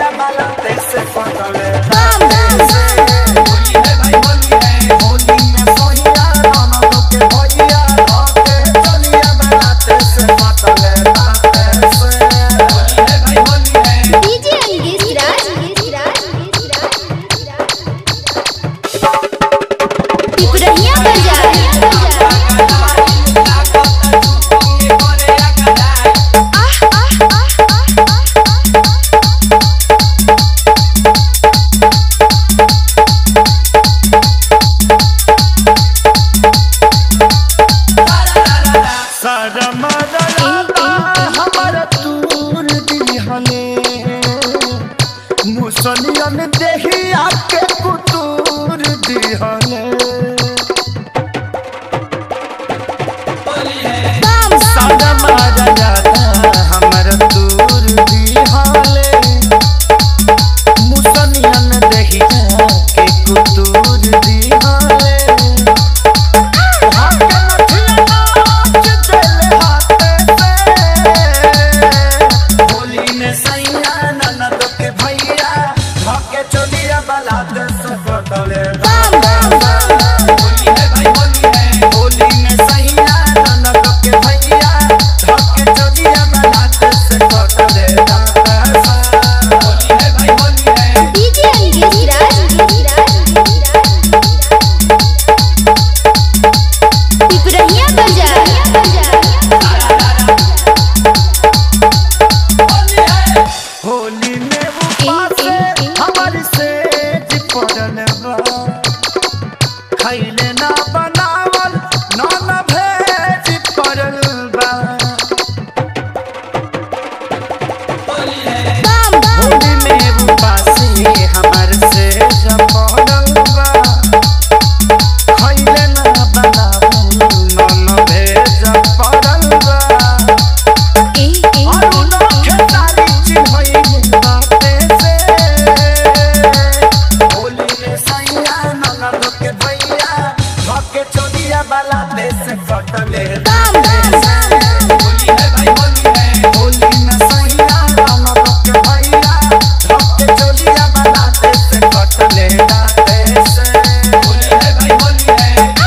भैया बाला तैसे पतले पिपरहिया बाज़ार। हमर दूर दिहाले रहिया बजा। है